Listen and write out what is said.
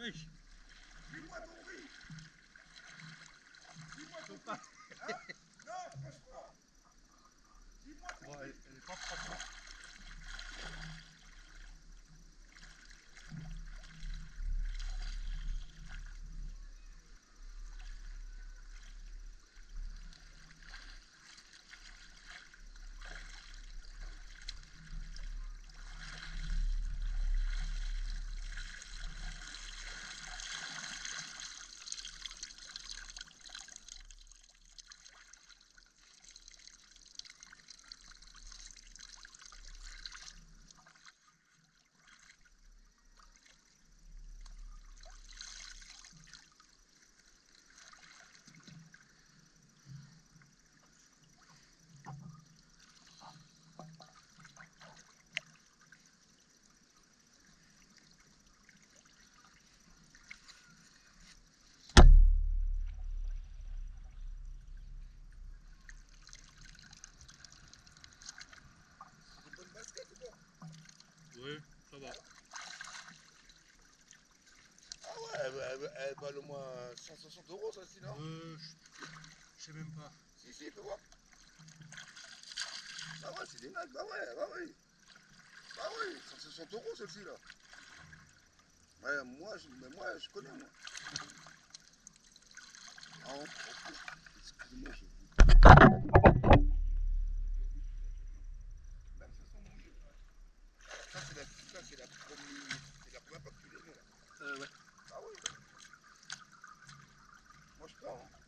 Oui. Dis-moi ton prix. Dis-moi ton prix. Hein? Non, franchement. Dis-moi ton Bon, prix. elle, elle est pas propre. Ça. Ah ouais, elle, elle, au moins 160 euros celle-ci, non Euh, je sais même pas. Si, si, fais voir. Bah ouais, c'est des Nike, bah ouais, bah oui. Bah oui, 160 euros celle-ci là. Ouais, moi, je, mais moi, je connais, moi. Ah, excusez-moi, je... c'est la, la, première fois que tu les mets là. Euh, ouais. Ah oui. Moi je prends. Hein.